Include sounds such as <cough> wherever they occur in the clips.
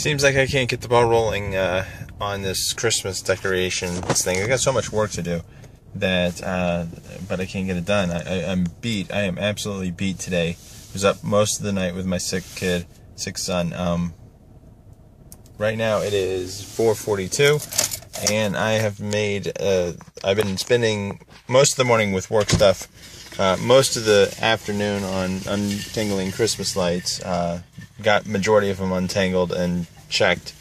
seems like I can't get the ball rolling uh, on this Christmas decoration thing. I got so much work to do that, uh, but I can't get it done. I, I, I'm beat. I am absolutely beat today. I was up most of the night with my sick kid, sick son. Um, right now it is 4:42, and I have made. Uh, I've been spending most of the morning with work stuff. Uh, most of the afternoon on untangling Christmas lights. Uh, got majority of them untangled and checked.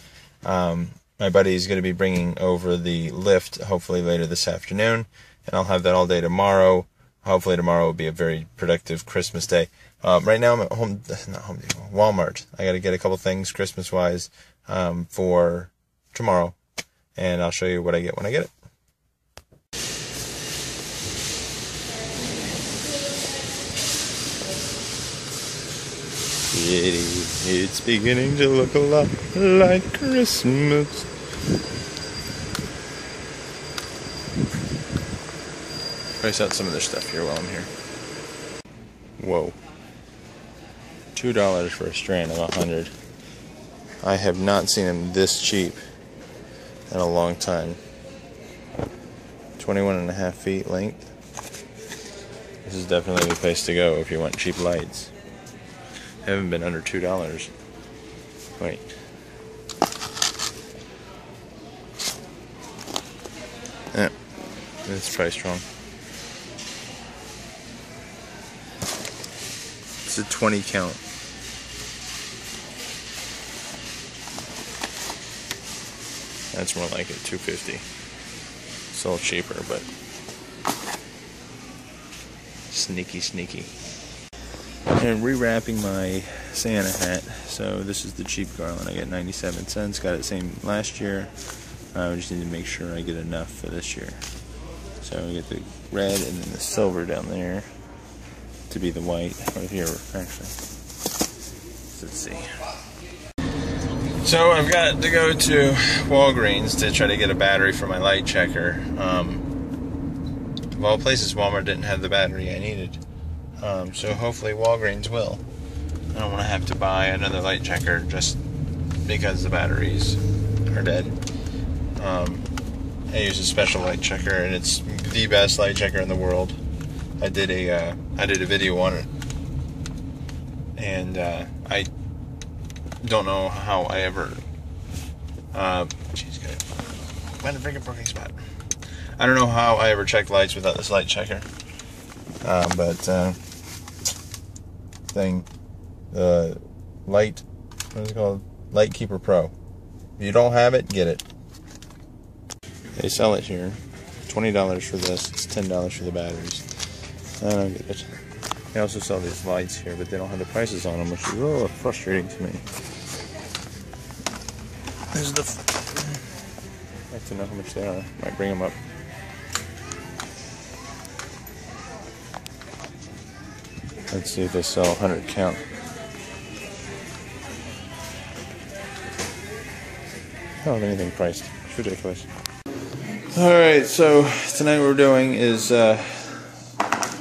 Um, my buddy is going to be bringing over the lift hopefully later this afternoon, and I'll have that all day tomorrow. Hopefully tomorrow will be a very productive Christmas day. Um, right now I'm at home, <sighs> not home, Walmart. I got to get a couple things Christmas wise um, for tomorrow, and I'll show you what I get when I get it. It's beginning to look a lot like Christmas. Price out some of this stuff here while I'm here. Whoa. Two dollars for a strand of a hundred. I have not seen them this cheap in a long time. 21 and a half feet length. This is definitely the place to go if you want cheap lights. Haven't been under two dollars. Wait. Yeah, it's priced wrong. It's a 20 count. That's more like it, 250. It's a little cheaper, but sneaky, sneaky. And rewrapping my Santa hat. So this is the cheap garland. I got 97 cents. Got it same last year. I just need to make sure I get enough for this year. So we get the red and then the silver down there to be the white right here actually. Let's see. So I've got to go to Walgreens to try to get a battery for my light checker. Um, of all places, Walmart didn't have the battery I needed. Um, so hopefully Walgreens will. I don't want to have to buy another light checker just because the batteries are dead. Um, I use a special light checker, and it's the best light checker in the world. I did a uh, I did a video on it, and uh, I don't know how I ever. Uh, jeez, got find a freaking parking spot. I don't know how I ever checked lights without this light checker. Um, but uh, thing, the uh, light, what is it called? Light Keeper Pro. If you don't have it, get it. They sell it here. Twenty dollars for this. It's ten dollars for the batteries. I don't get it. They also sell these lights here, but they don't have the prices on them, which is a little frustrating to me. There's the. I have to know how much they are. Might bring them up. Let's see if they sell 100 count. I don't have anything priced. It's ridiculous. Alright, so tonight what we're doing is uh,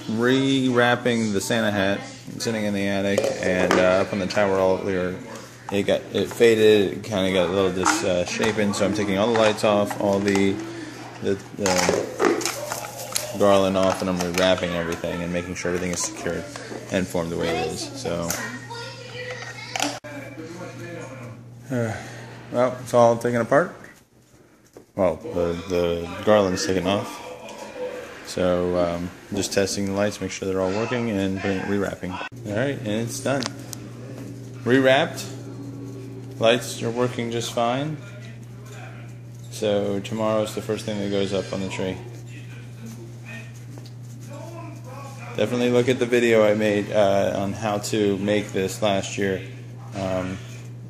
rewrapping the Santa hat sitting in the attic and uh, up on the tower all earlier. It got it faded, it kind of got a little disshapen, so I'm taking all the lights off, all the the, the garland off, and I'm rewrapping everything and making sure everything is secured and formed the way it is. So, uh, well, it's all taken apart. Well, the the garland's taken off. So um, just testing the lights, make sure they're all working, and rewrapping. All right, and it's done. Rewrapped. Lights are working just fine. So tomorrow's the first thing that goes up on the tree. Definitely look at the video I made uh, on how to make this last year. Um,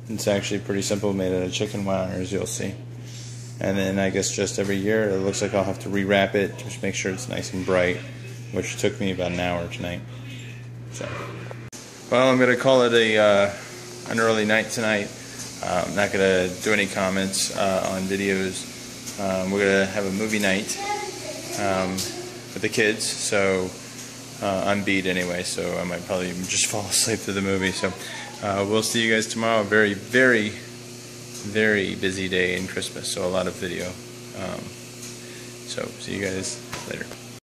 it's actually pretty simple, made out of chicken wire, as you'll see. And then I guess just every year, it looks like I'll have to rewrap it, just make sure it's nice and bright, which took me about an hour tonight. So, well, I'm going to call it a uh, an early night tonight. Uh, I'm not going to do any comments uh, on videos. Um, we're going to have a movie night um, with the kids, so uh, I'm beat anyway, so I might probably just <laughs> fall asleep through the movie. So uh, we'll see you guys tomorrow. Very, very very busy day in Christmas, so a lot of video. Um, so see you guys later.